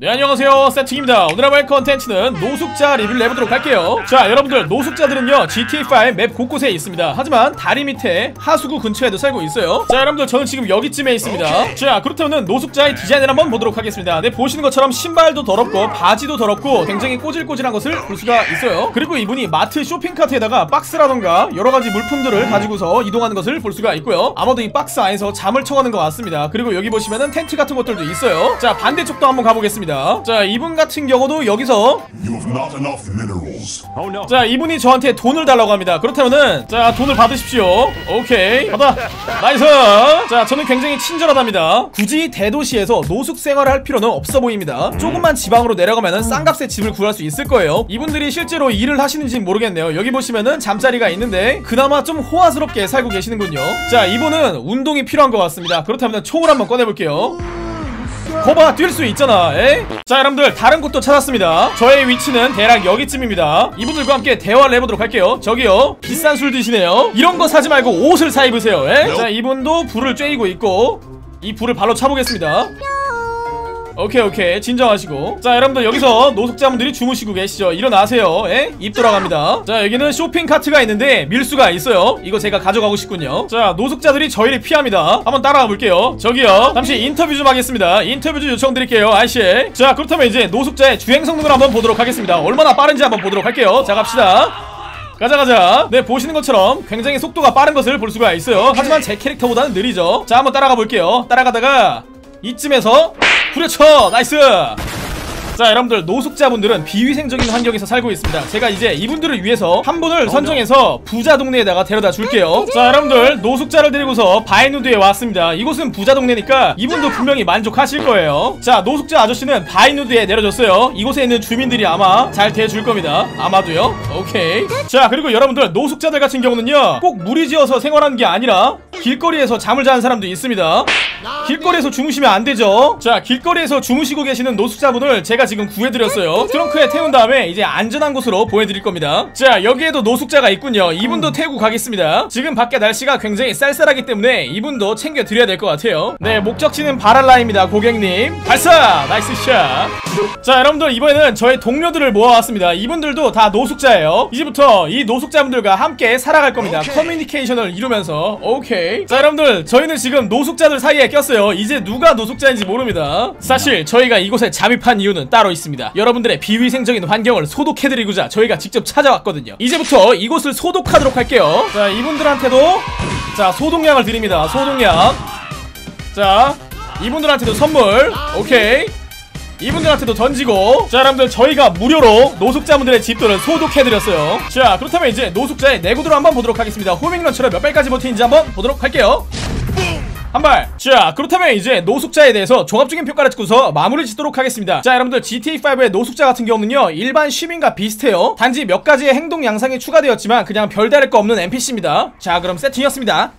네 안녕하세요. 세팅입니다. 오늘 한번 컨텐츠는 노숙자 리뷰를 내보도록 할게요. 자 여러분들 노숙자들은요 GTA5 맵 곳곳에 있습니다. 하지만 다리 밑에 하수구 근처에도 살고 있어요. 자 여러분들 저는 지금 여기쯤에 있습니다. 자 그렇다면 노숙자의 디자인을 한번 보도록 하겠습니다. 네 보시는 것처럼 신발도 더럽고 바지도 더럽고 굉장히 꼬질꼬질한 것을 볼 수가 있어요. 그리고 이분이 마트 쇼핑카트에다가 박스라던가 여러가지 물품들을 가지고서 이동하는 것을 볼 수가 있고요. 아마도 이 박스 안에서 잠을 청하는 것 같습니다. 그리고 여기 보시면은 텐트 같은 것들도 있어요. 자 반대쪽도 한번 가보겠습니다 자 이분 같은 경우도 여기서 minerals. 자 이분이 저한테 돈을 달라고 합니다. 그렇다면은 자 돈을 받으십시오. 오케이. 받아. nice. 자 저는 굉장히 친절하답니다. 굳이 대도시에서 노숙 생활을 할 필요는 없어 보입니다. 조금만 지방으로 내려가면은 싼값에 집을 구할 수 있을 거예요. 이분들이 실제로 일을 하시는지 모르겠네요. 여기 보시면은 잠자리가 있는데 그나마 좀 호화스럽게 살고 계시는군요. 자 이분은 운동이 필요한 것 같습니다. 그렇다면 총을 한번 꺼내볼게요 거봐 뛸 수 있잖아 에? 자 여러분들 다른 곳도 찾았습니다. 저의 위치는 대략 여기쯤입니다. 이분들과 함께 대화를 해보도록 할게요. 저기요 비싼 술 드시네요. 이런 거 사지 말고 옷을 사 입으세요 에? 자 이분도 불을 쬐이고 있고 이 불을 발로 차보겠습니다 오케이 오케이. 진정하시고. 자 여러분들 여기서 노숙자분들이 주무시고 계시죠. 일어나세요. 에? 입 돌아갑니다. 자 여기는 쇼핑 카트가 있는데 밀수가 있어요. 이거 제가 가져가고 싶군요. 자 노숙자들이 저희를 피합니다. 한번 따라가 볼게요. 저기요. 잠시 인터뷰 좀 하겠습니다. 인터뷰 좀 요청드릴게요 아이씨. 자 그렇다면 이제 노숙자의 주행 성능을 한번 보도록 하겠습니다. 얼마나 빠른지 한번 보도록 할게요. 자 갑시다. 가자 가자. 네 보시는 것처럼 굉장히 속도가 빠른 것을 볼 수가 있어요. 하지만 제 캐릭터보다는 느리죠. 자 한번 따라가 볼게요. 따라가다가 이쯤에서 후려쳐! nice! 자 여러분들 노숙자분들은 비위생적인 환경에서 살고 있습니다. 제가 이제 이분들을 위해서 한 분을 선정해서 부자 동네에다가 데려다 줄게요. 자 여러분들 노숙자를 데리고서 바인우드에 왔습니다. 이곳은 부자 동네니까 이분도 분명히 만족하실 거예요. 자 노숙자 아저씨는 바인우드에 내려줬어요. 이곳에 있는 주민들이 아마 잘 대해줄 겁니다. 아마도요. 오케이. 자 그리고 여러분들 노숙자들 같은 경우는요 꼭 무리지어서 생활하는 게 아니라 길거리에서 잠을 자는 사람도 있습니다. 길거리에서 주무시면 안 되죠? 자 길거리에서 주무시고 계시는 노숙자분을 제가 지금 구해드렸어요. 트렁크에 태운 다음에 이제 안전한 곳으로 보내드릴 겁니다. 자 여기에도 노숙자가 있군요. 이분도 태우고 가겠습니다. 지금 밖에 날씨가 굉장히 쌀쌀하기 때문에 이분도 챙겨드려야 될 것 같아요. 네 목적지는 발할라입니다 고객님. 발사! nice shot 자 여러분들 이번에는 저의 동료들을 모아왔습니다. 이분들도 다 노숙자예요. 이제부터 이 노숙자분들과 함께 살아갈 겁니다. 커뮤니케이션을 이루면서 오케이 자 여러분들 저희는 지금 노숙자들 사이에 꼈어요. 이제 누가 노숙자인지 모릅니다. 사실 저희가 이곳에 잠입한 이유는 따로 있습니다. 여러분들의 비위생적인 환경을 소독해드리고자 저희가 직접 찾아왔거든요. 이제부터 이곳을 소독하도록 할게요. 자 이분들한테도 자 소독약을 드립니다. 소독약. 자 이분들한테도 선물. 오케이 이분들한테도 던지고. 자 여러분들 저희가 무료로 노숙자분들의 집들을 소독해드렸어요. 자 그렇다면 이제 노숙자의 내구도를 한번 보도록 하겠습니다. 호밍런처럼 몇 발까지 버티는지 한번 보도록 할게요. 한발. 자 그렇다면 이제 노숙자에 대해서 종합적인 평가를 찍고서 마무리 짓도록 하겠습니다. 자 여러분들 GTA5의 노숙자 같은 경우는요 일반 시민과 비슷해요. 단지 몇 가지의 행동 양상이 추가되었지만 그냥 별다를 거 없는 NPC입니다. 자 그럼 세팅이었습니다